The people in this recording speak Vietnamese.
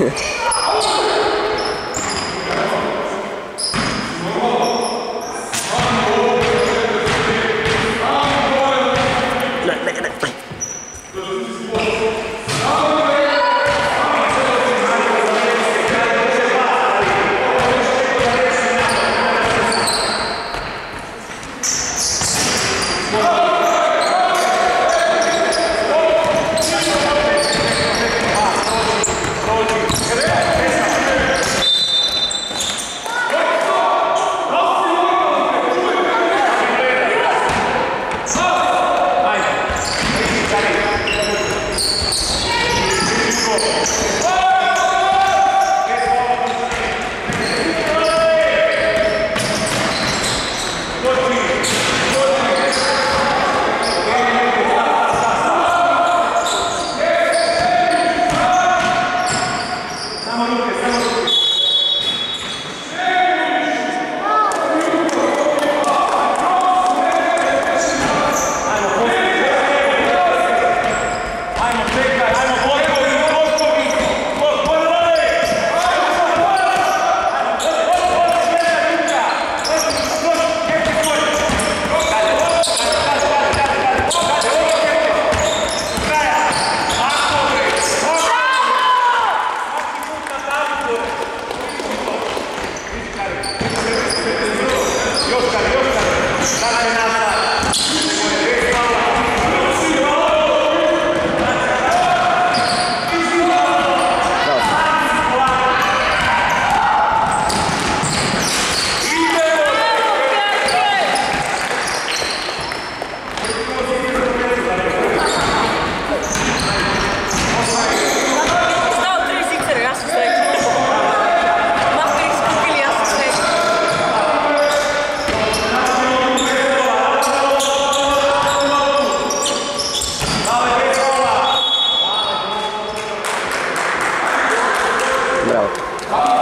Stalo 아.